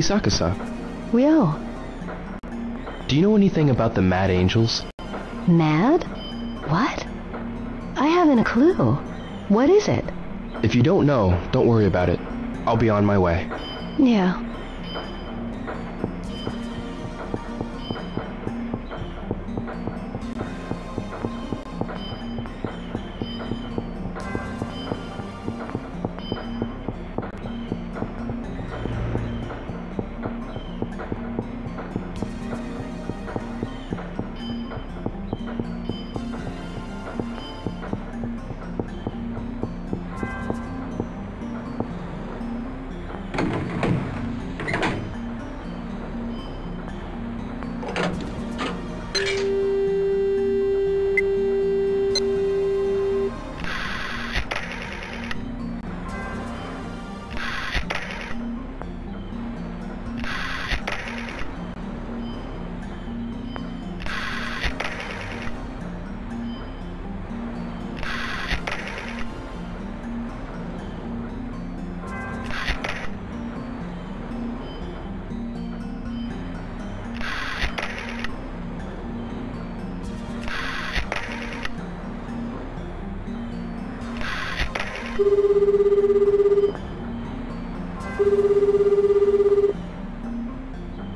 Hisaka-san, Ryo. do you know anything about the Mad Angels? Mad? What? I haven't a clue. What is it? If you don't know, don't worry about it. I'll be on my way. Yeah.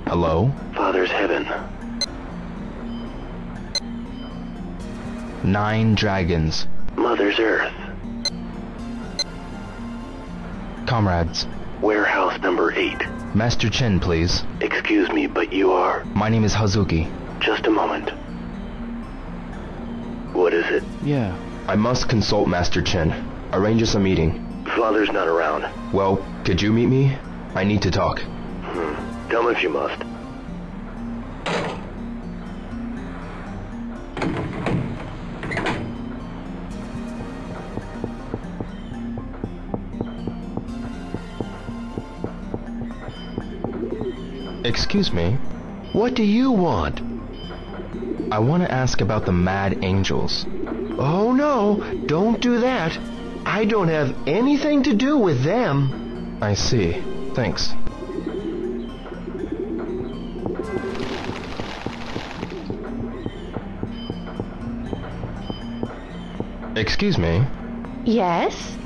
Hello? Father's heaven. Nine dragons. Mother's earth. Comrades. Warehouse number eight. Master Chen, please. Excuse me, but you are... My name is Hazuki. Just a moment. What is it? Yeah. I must consult Master Chen. Arrange us a meeting. Father's not around. Well, could you meet me? I need to talk. Hmm. Come if you must. Excuse me. What do you want? I want to ask about the Mad Angels. Oh no, don't do that. I don't have anything to do with them. I see. Thanks. Excuse me. Yes?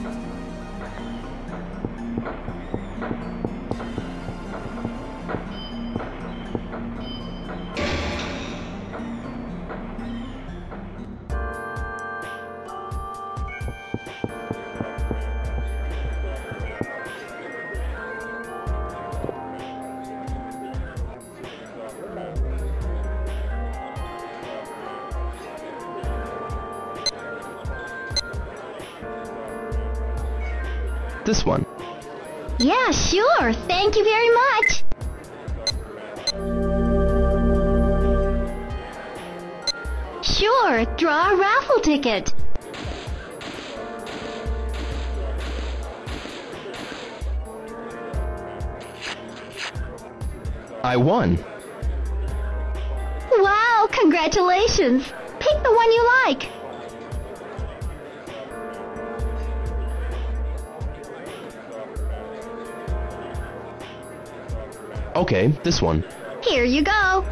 This one. Yeah, sure. Thank you very much. Sure, draw a raffle ticket. I won. Wow, congratulations. Pick the one you like. Okay, this one. Here you go.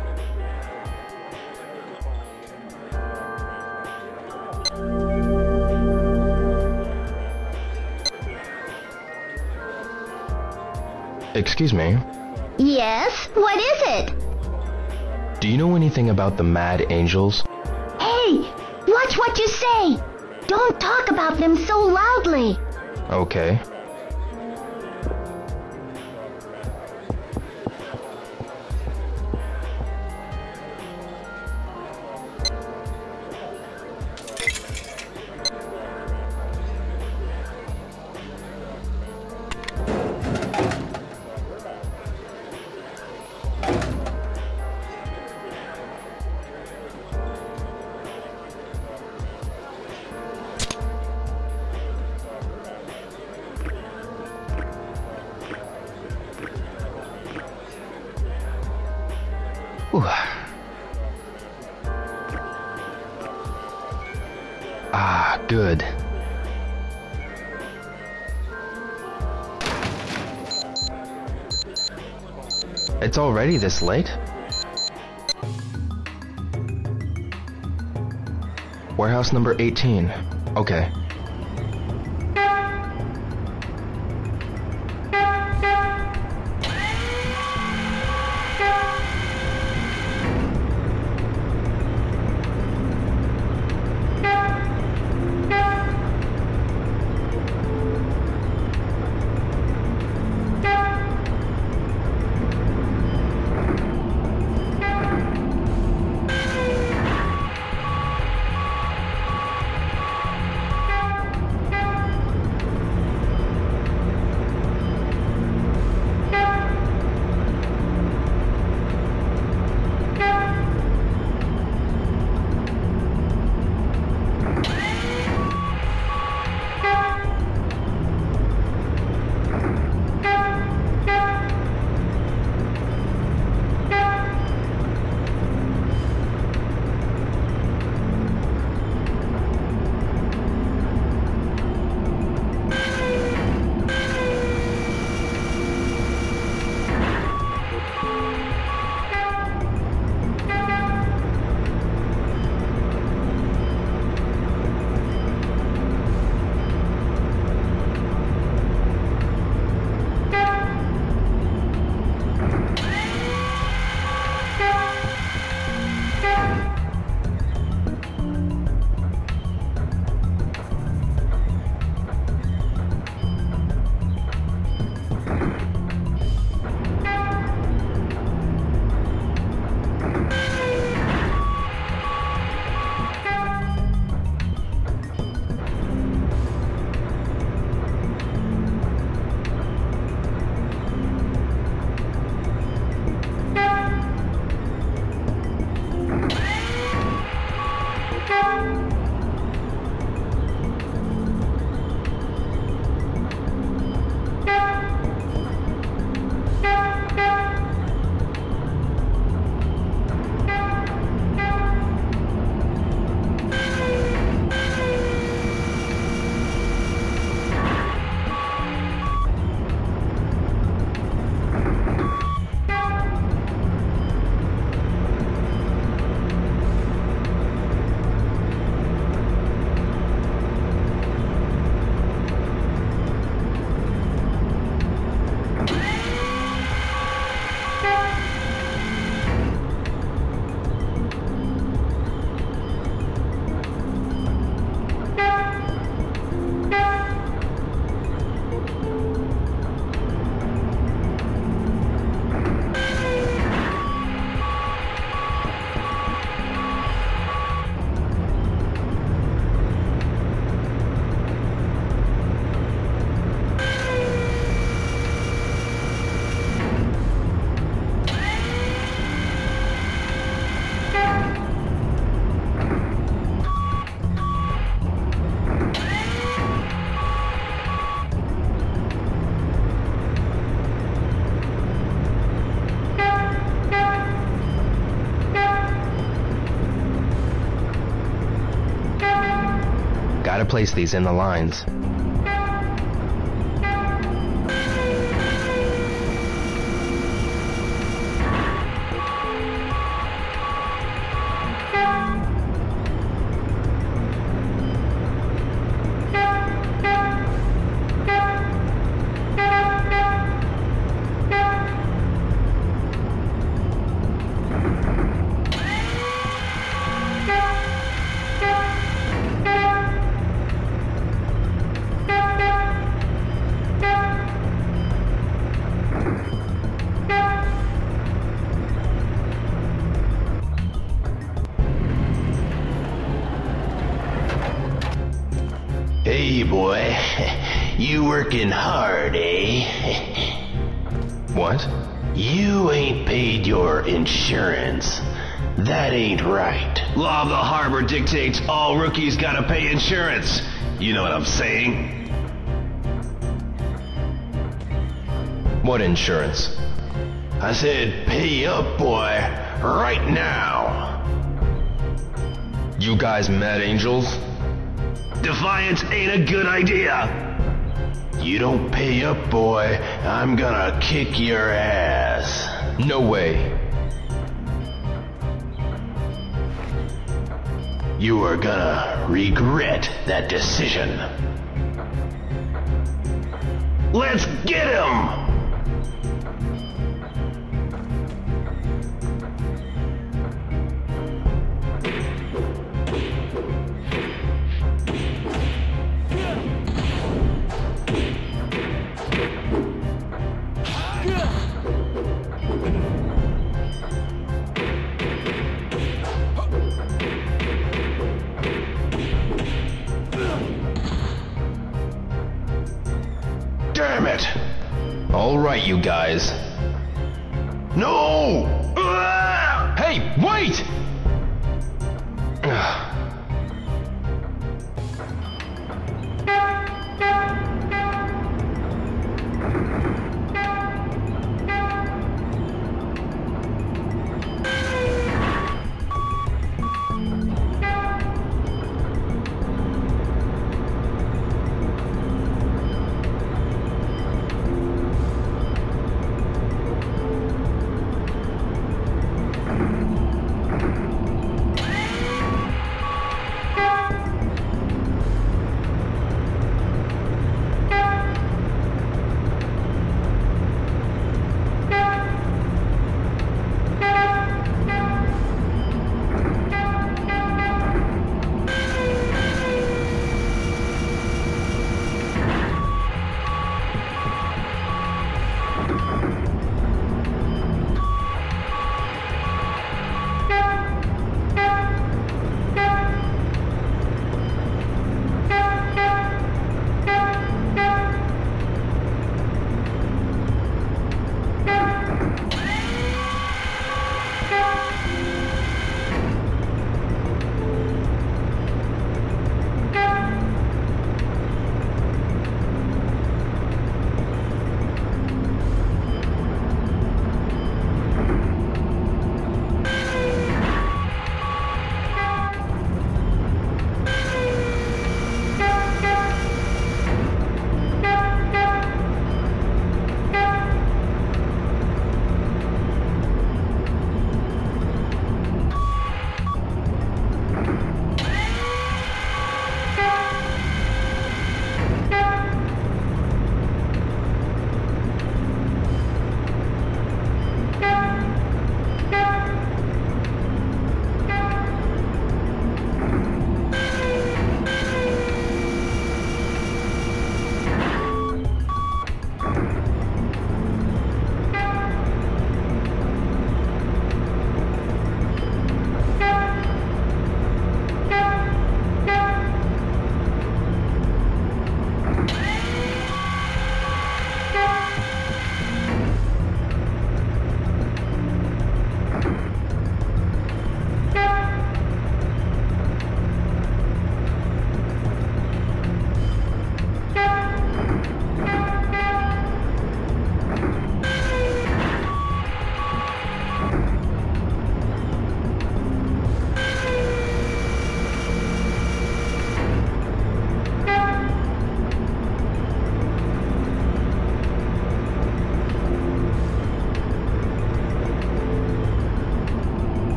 Excuse me. Yes, what is it? Do you know anything about the Mad Angels? Hey, watch what you say. Don't talk about them so loudly. Okay. It's already this late? Warehouse number 18. Okay. Place these in the lines. I'm saying? What insurance? I said pay up, boy. Right now. You guys mad angels? Defiance ain't a good idea. You don't pay up, boy. I'm gonna kick your ass. No way. You are gonna regret that decision. Let's get him! All right, you guys. No! Hey, wait!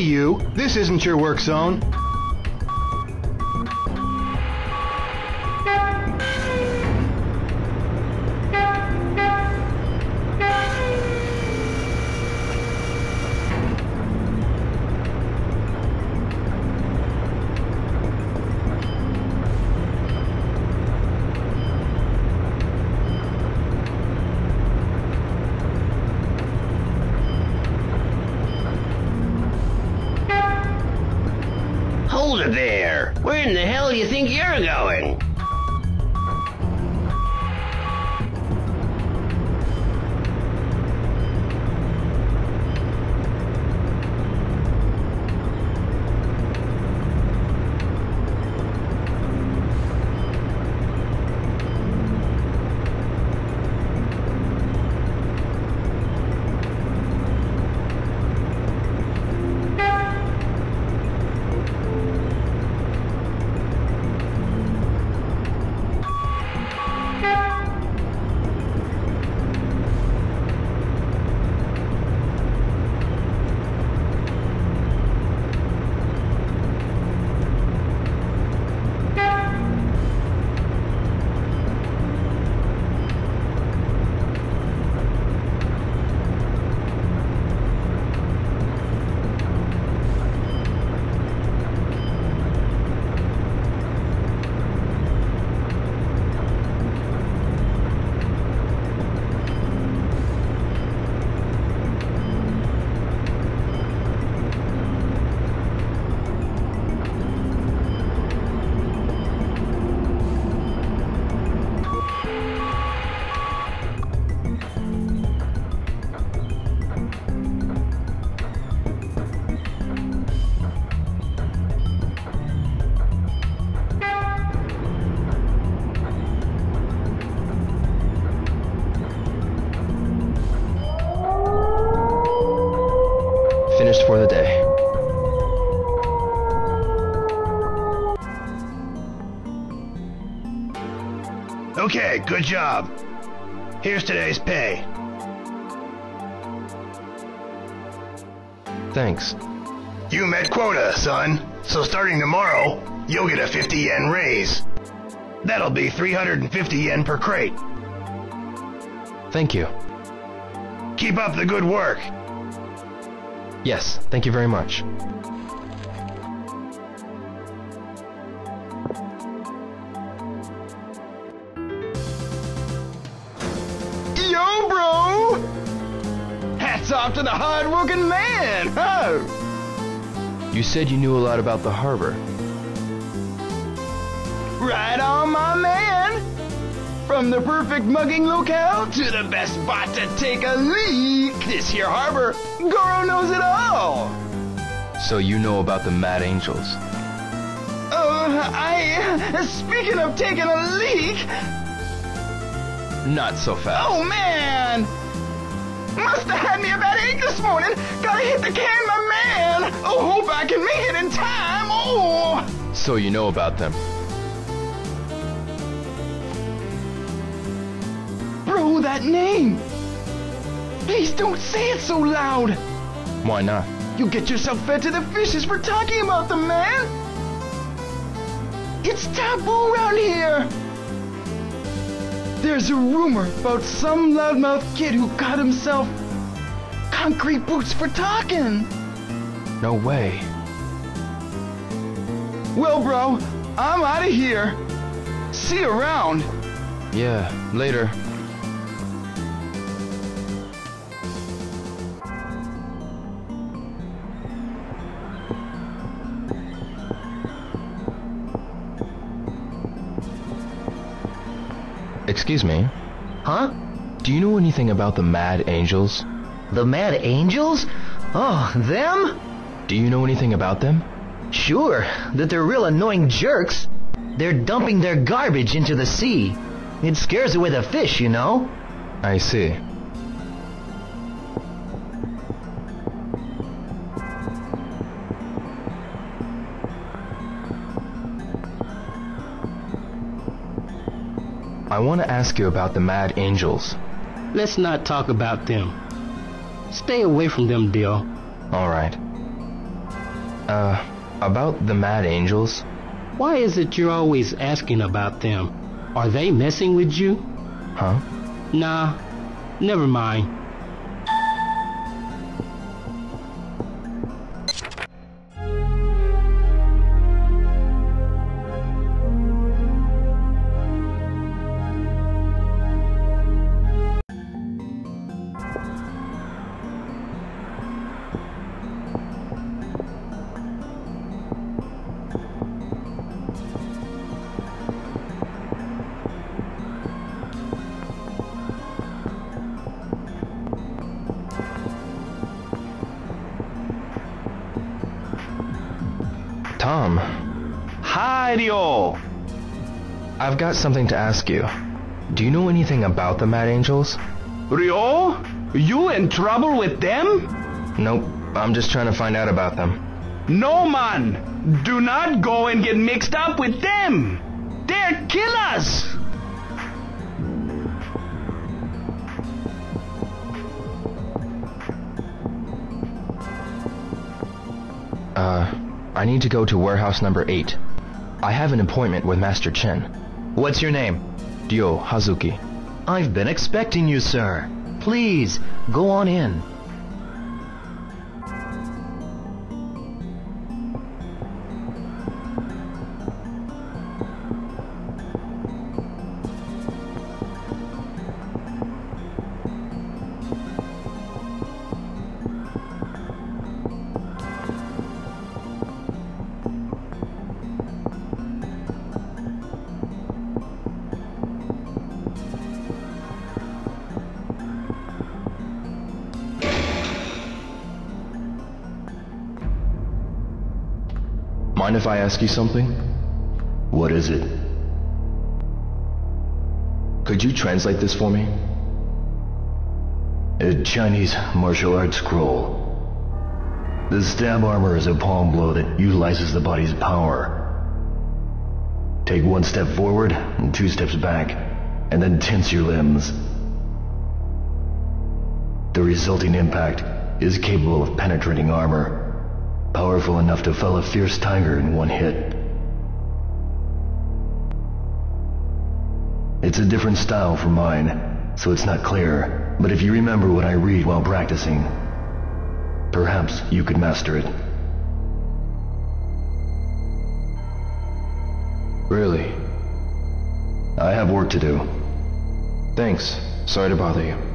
you, this isn't your work zone. Good job. Here's today's pay. Thanks. You met quota, son. So starting tomorrow, you'll get a 50 yen raise. That'll be 350 yen per crate. Thank you. Keep up the good work. Yes, thank you very much. To the hard-working man! Huh? You said you knew a lot about the harbor. Right on, my man! From the perfect mugging locale to the best spot to take a leak, this here harbor, Goro knows it all! So you know about the Mad Angels. Uh, I... Speaking of taking a leak... Not so fast. Oh, man! Must have had me a bad ache this morning. Gotta hit the can, my man. Oh, hope I can make it in time. Oh! So you know about them. Bro, that name! Please don't say it so loud. Why not? You get yourself fed to the fishes for talking about them, man. It's taboo around here. There's a rumor about some loudmouth kid who got himself concrete boots for talking. No way. Well, bro, I'm out of here. See you around. Yeah, later. Excuse me. Huh? Do you know anything about the Mad Angels? The Mad Angels? Oh, them? Do you know anything about them? Sure, that they're real annoying jerks. They're dumping their garbage into the sea. It scares away the fish, you know? I see. I want to ask you about the Mad Angels. Let's not talk about them. Stay away from them, Dill. Alright. Uh, about the Mad Angels? Why is it you're always asking about them? Are they messing with you? Huh? Nah, never mind. I've got something to ask you. Do you know anything about the Mad Angels? Ryo? You in trouble with them? Nope. I'm just trying to find out about them. No, man. Do not go and get mixed up with them. They're killers. Uh, I need to go to warehouse number 8. I have an appointment with Master Chen. What's your name? Ryo Hazuki. I've been expecting you, sir. Please, go on in. If I ask you something? What is it? Could you translate this for me? A Chinese martial arts scroll. The stab armor is a palm blow that utilizes the body's power. Take one step forward and two steps back, and then tense your limbs. The resulting impact is capable of penetrating armor, powerful enough to fell a fierce tiger in one hit. It's a different style from mine, so it's not clear, but if you remember what I read while practicing, perhaps you could master it. Really? I have work to do. Thanks. Sorry to bother you.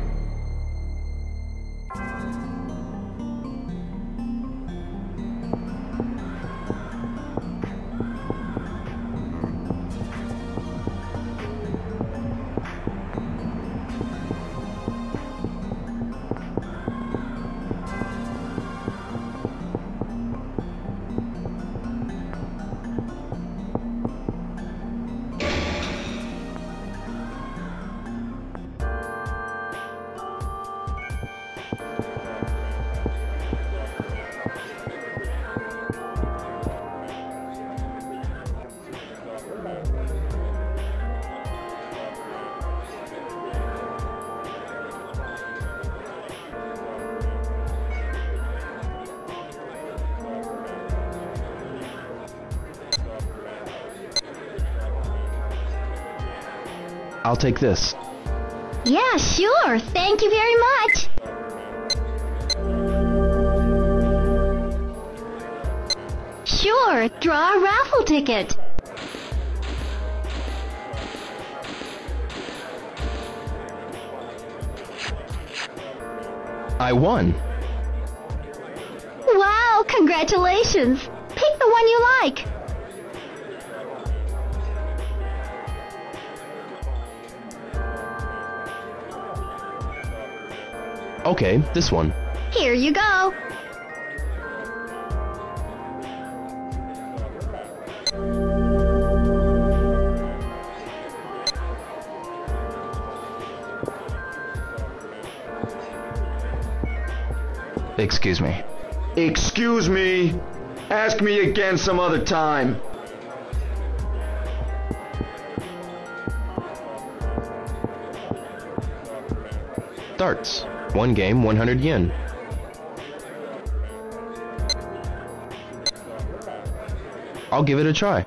Take this. Yeah, sure. Thank you very much. Sure, draw a raffle ticket. I won. Wow, congratulations. Okay, this one. Here you go. Excuse me. Excuse me. Ask me again some other time. Darts. One game, 100 yen. I'll give it a try.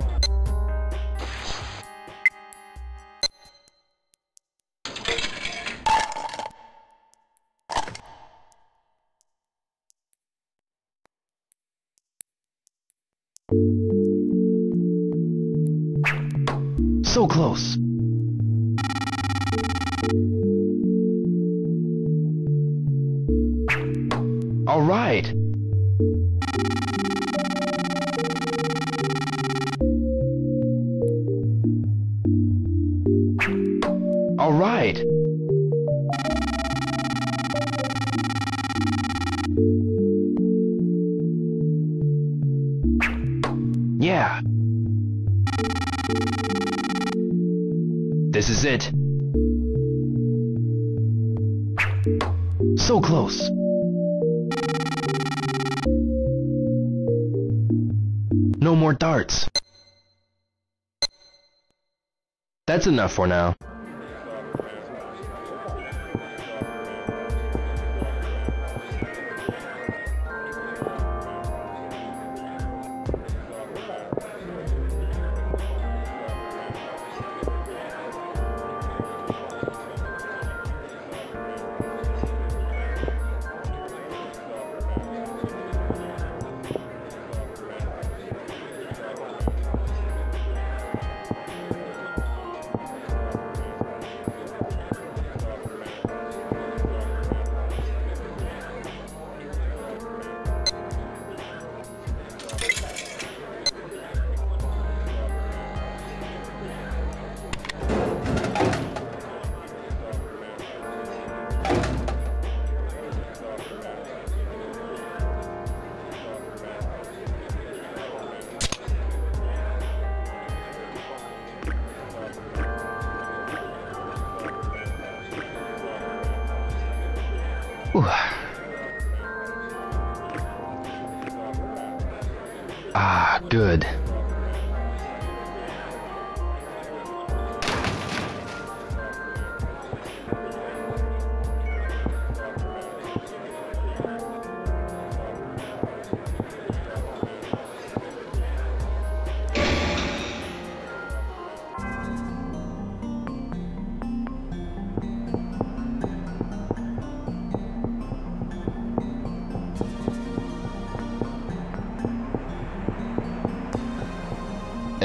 That's enough for now.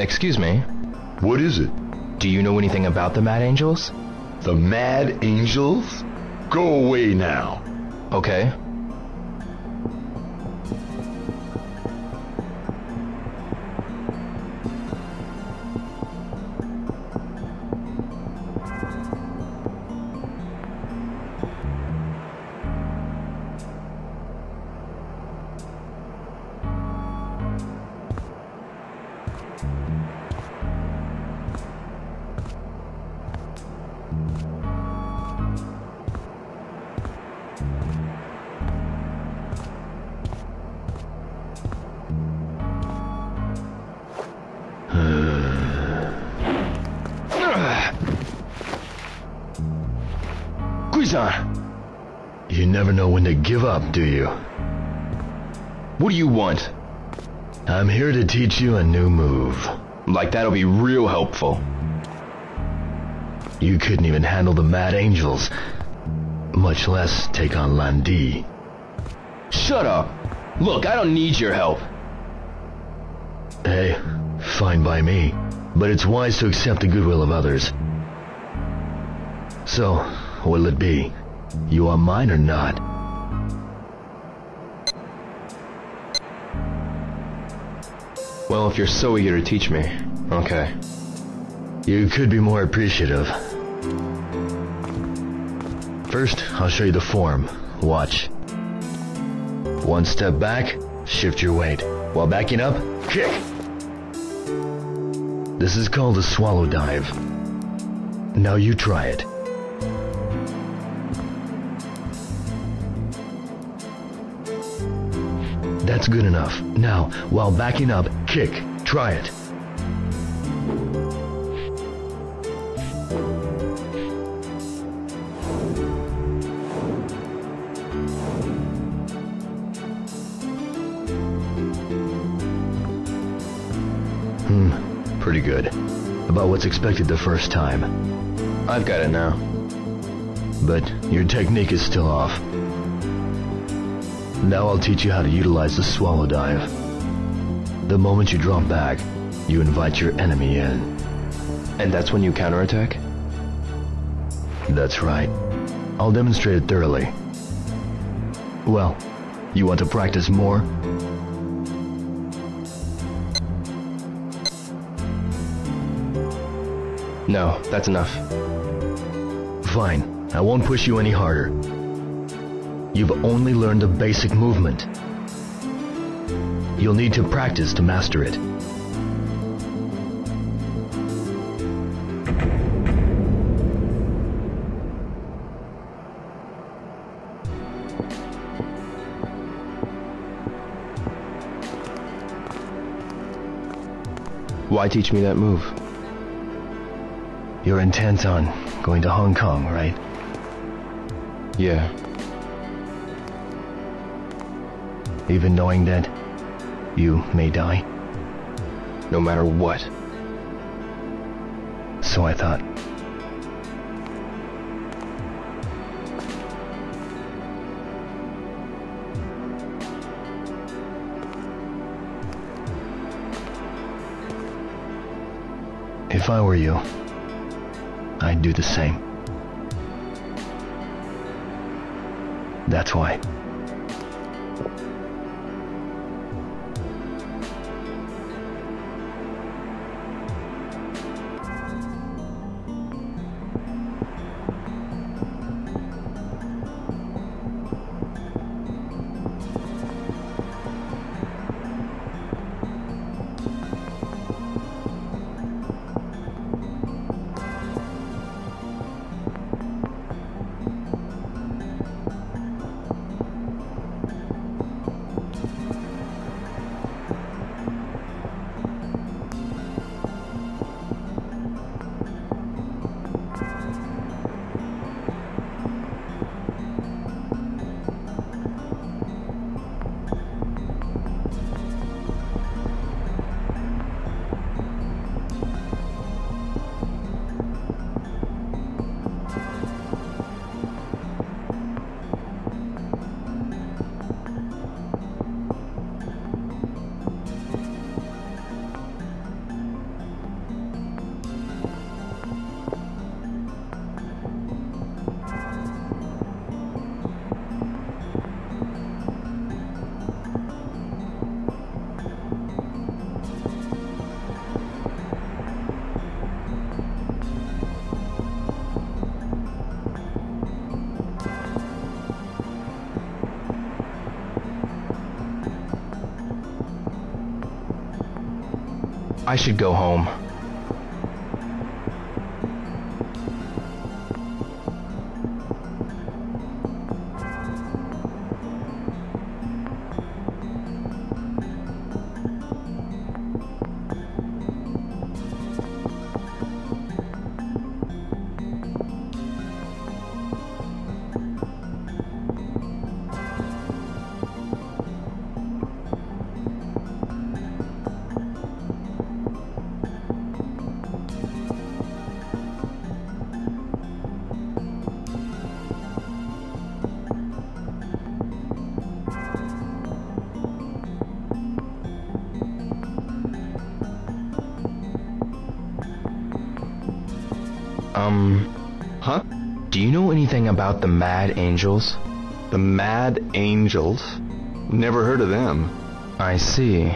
Excuse me, What is it? do you know anything about the Mad Angels? The Mad Angels? Go away now. Okay. Guizhang, You never know when to give up, do you? what do you want? I'm here to teach you a new move. Like that'll be real helpful. You couldn't even handle the Mad Angels, much less take on Lan Di. Shut up. Look, I don't need your help. Hey, fine by me, but it's wise to accept the goodwill of others. So, what'll it be? You are mine or not? Well, if you're so eager to teach me, okay. You could be more appreciative. First, I'll show you the form. Watch. One step back, shift your weight. While backing up, kick. This is called a swallow dive. Now you try it. That's good enough. Now, while backing up, kick. Try it. Hmm, pretty good. About what's expected the first time. I've got it now. But your technique is still off. Now I'll teach you how to utilize the swallow dive. The moment you drop back, you invite your enemy in. And that's when you counterattack? That's right. I'll demonstrate it thoroughly. Well, you want to practice more? No, that's enough. Fine. I won't push you any harder you've only learned a basic movement. You'll need to practice to master it. Why teach me that move? You're intent on going to Hong Kong, right? Yeah. Even knowing that you may die? No matter what. So I thought. If I were you, I'd do the same. That's why. I should go home. Um, Huh? do you know anything about the Mad Angels? The Mad Angels? Never heard of them. I see.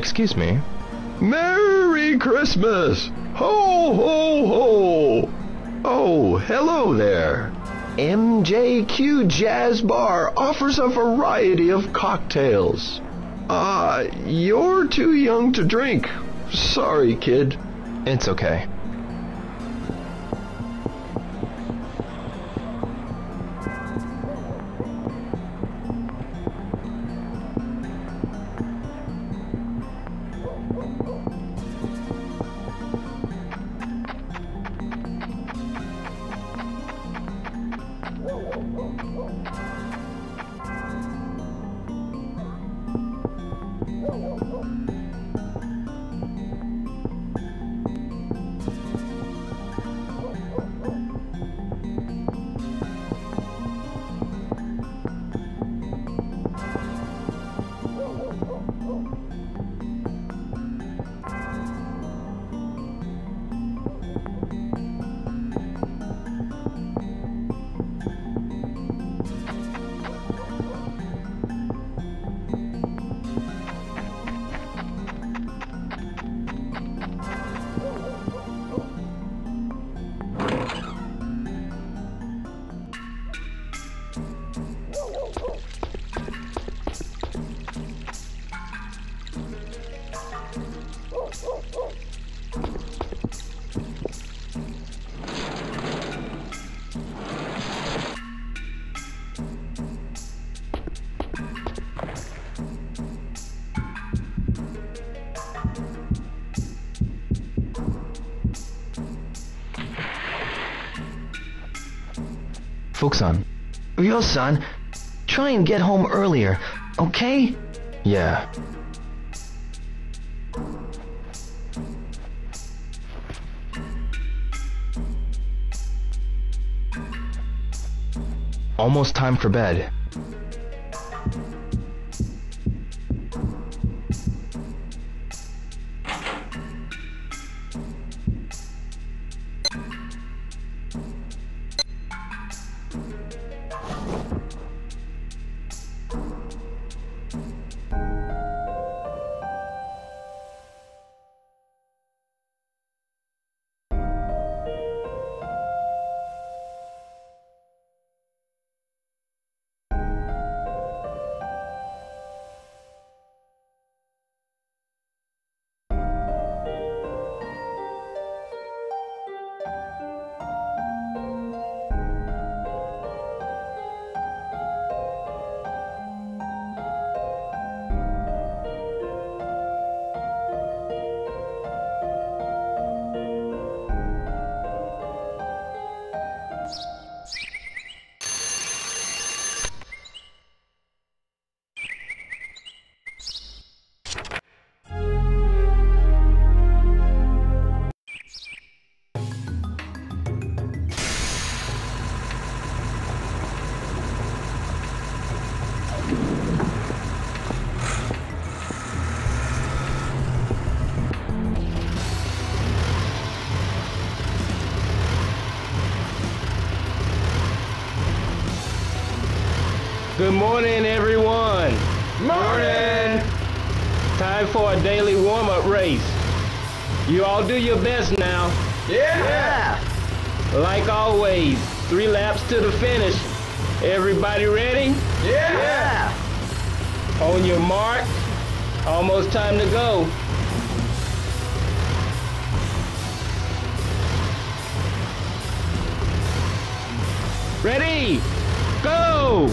Excuse me? Merry Christmas! Ho, ho, ho! Oh, hello there. MJQ Jazz Bar offers a variety of cocktails. Ah, uh, you're too young to drink. Sorry, kid. It's okay. Fuku-san. Ryo-san, try and get home earlier, okay? Yeah. Almost time for bed. Do your best now. Yeah. yeah. Like always, three laps to the finish. Everybody ready? Yeah. yeah. On your mark. Almost time to go. Ready? Go!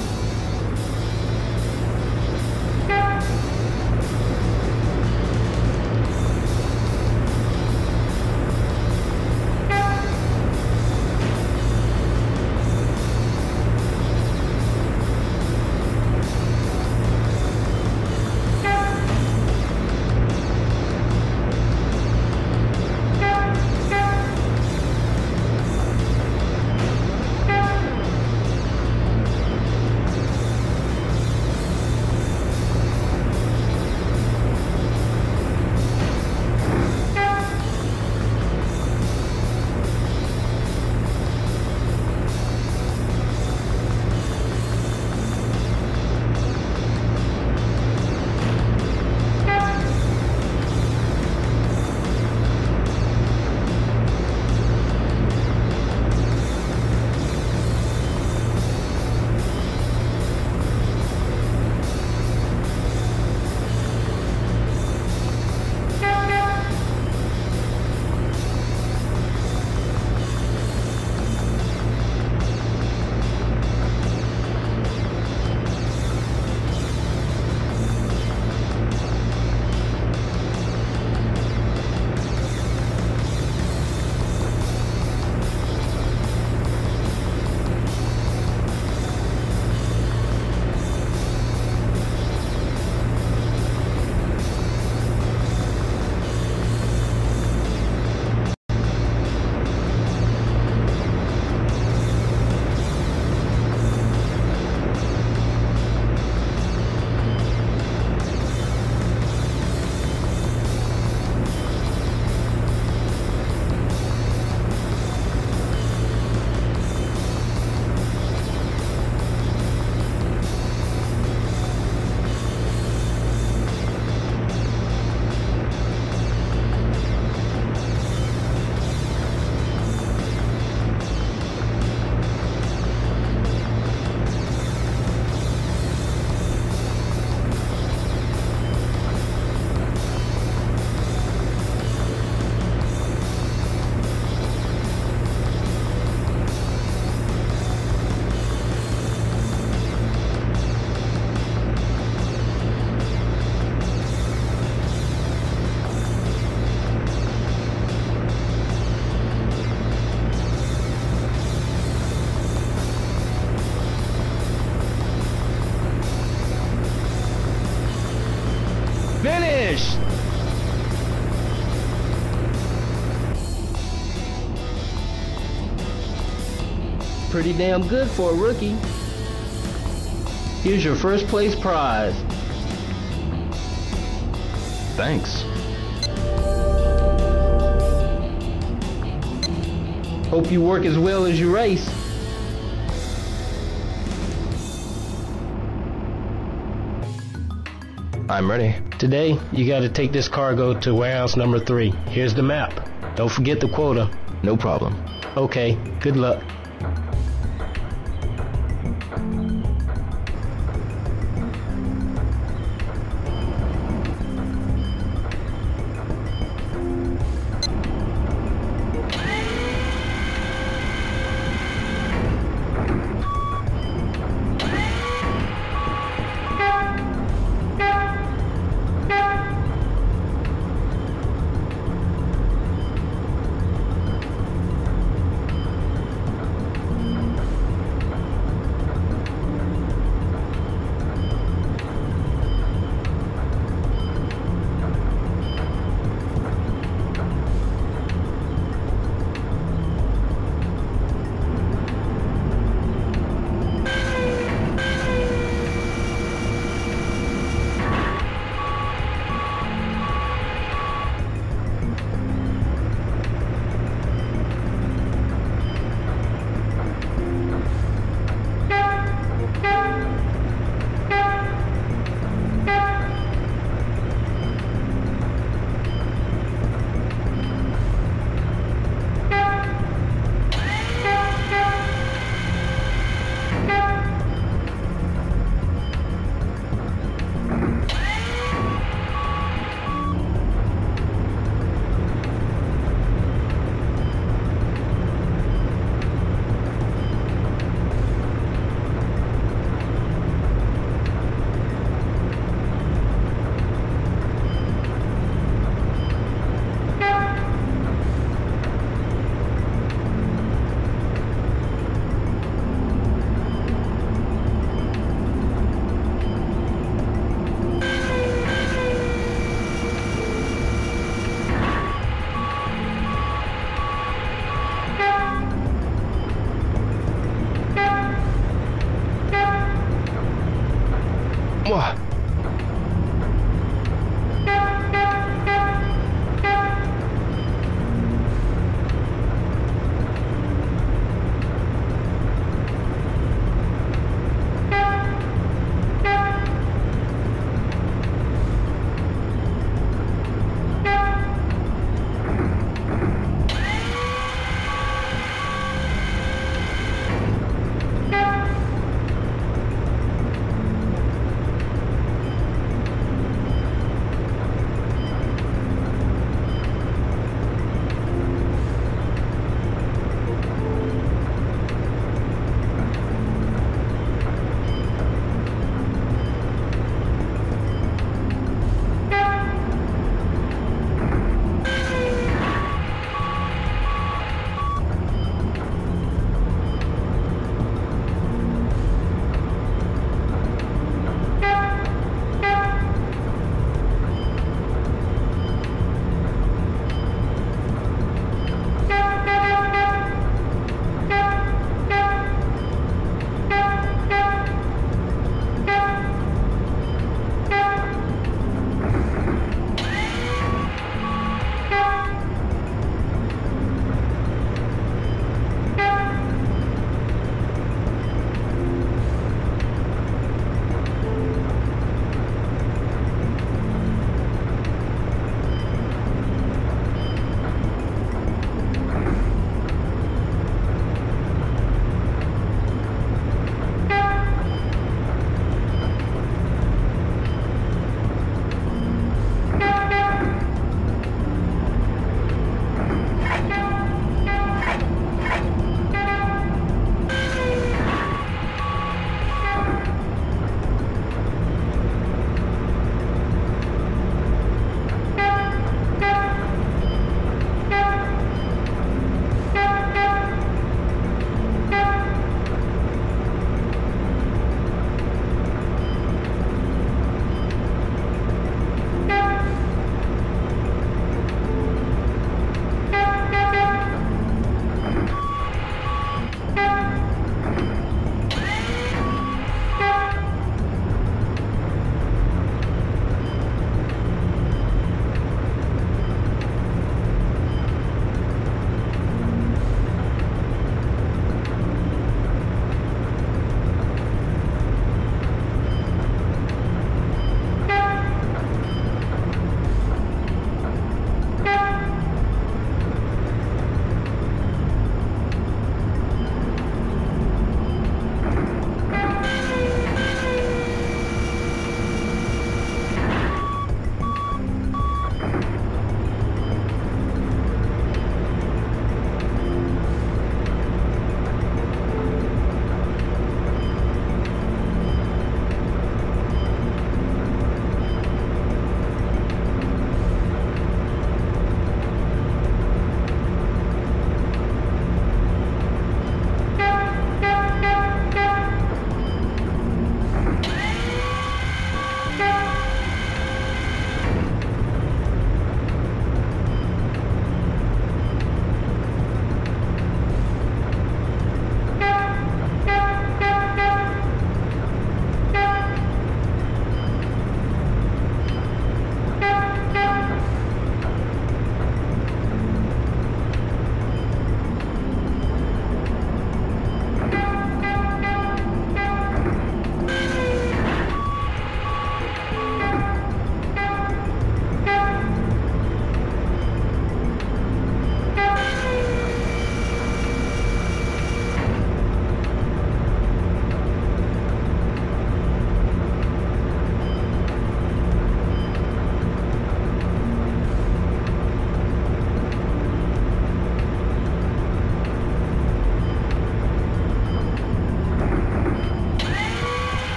Pretty damn good for a rookie. Here's your first place prize. Thanks. Hope you work as well as you race. I'm ready. Today, you gotta take this cargo to warehouse number three. Here's the map. Don't forget the quota. No problem. Okay, good luck.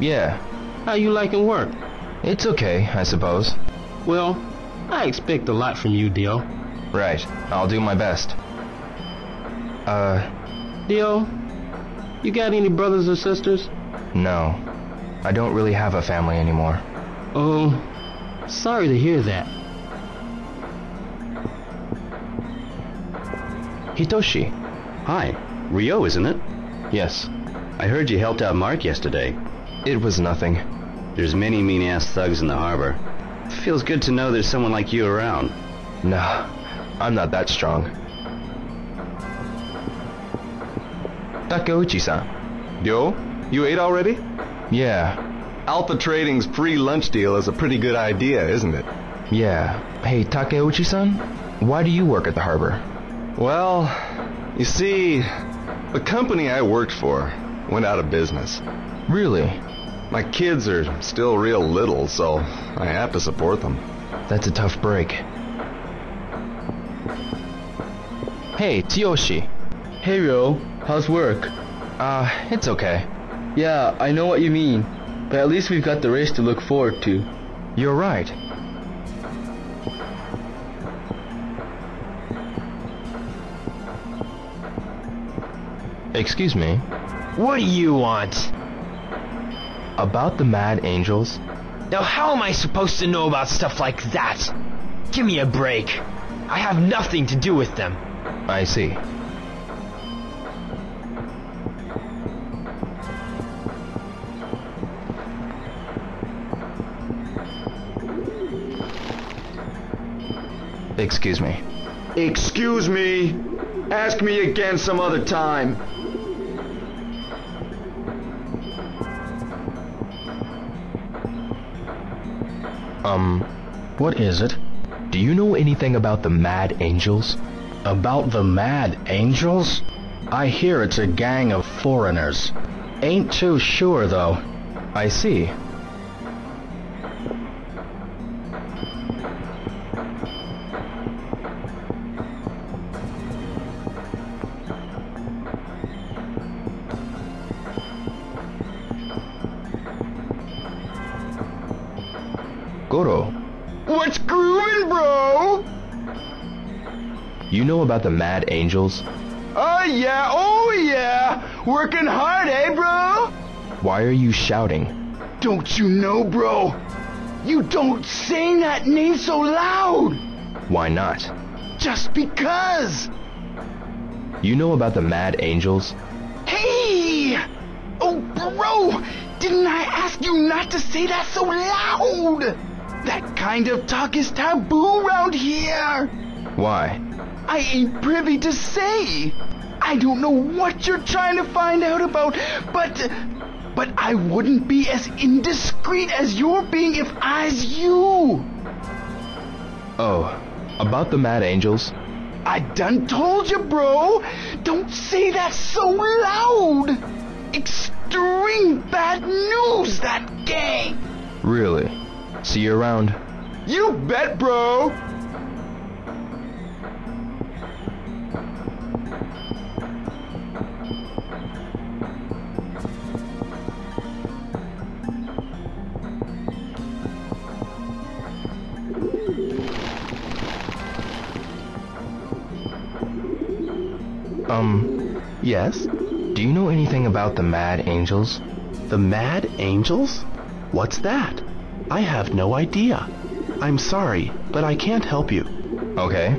Yeah, how you liking work? it's okay, I suppose. Well, I expect a lot from you, Ryo. Right, I'll do my best. Uh, Ryo, you got any brothers or sisters? no. I don't really have a family anymore. Oh, sorry to hear that. Hitoshi. Hi, Ryo, isn't it? Yes, I heard you helped out Mark yesterday. It was nothing. There's many mean-ass thugs in the harbor. Feels good to know there's someone like you around. Nah, I'm not that strong. Takeuchi-san. Yo, you ate already? Yeah, Alpha Trading's free lunch deal is a pretty good idea, isn't it? yeah. Hey, Takeuchi-san, why do you work at the harbor? Well, you see, the company I worked for went out of business. Really? My kids are still real little, so I have to support them. That's a tough break. Hey, Tsuyoshi. Hey Ryo, how's work? Uh, it's okay. Yeah, I know what you mean, but at least we've got the race to look forward to. You're right. Excuse me. What do you want? About the Mad Angels? Now how am I supposed to know about stuff like that? Give me a break. I have nothing to do with them. I see. Excuse me. Excuse me. Ask me again some other time. Um, What is it? do you know anything about the Mad Angels? About the Mad Angels? I hear it's a gang of foreigners. Ain't too sure, though. I see. What's grooving, bro? you know about the Mad Angels? Oh yeah, oh yeah. Working hard, eh, bro? Why are you shouting? Don't you know, bro? You don't say that name so loud. Why not? Just because. You know about the Mad Angels? Hey! Oh, bro! Didn't I ask you not to say that so loud? That kind of talk is taboo around here. Why? I ain't privy to say. I don't know what you're trying to find out about, but but I wouldn't be as indiscreet as you're being if I's you. Oh, about the Mad Angels? I done told you, bro. Don't say that so loud. Extreme bad news, that gang. Really? See you around. You bet, bro. Um, Yes? do you know anything about the Mad Angels? The Mad Angels? What's that? I have no idea. I'm sorry, but I can't help you. Okay.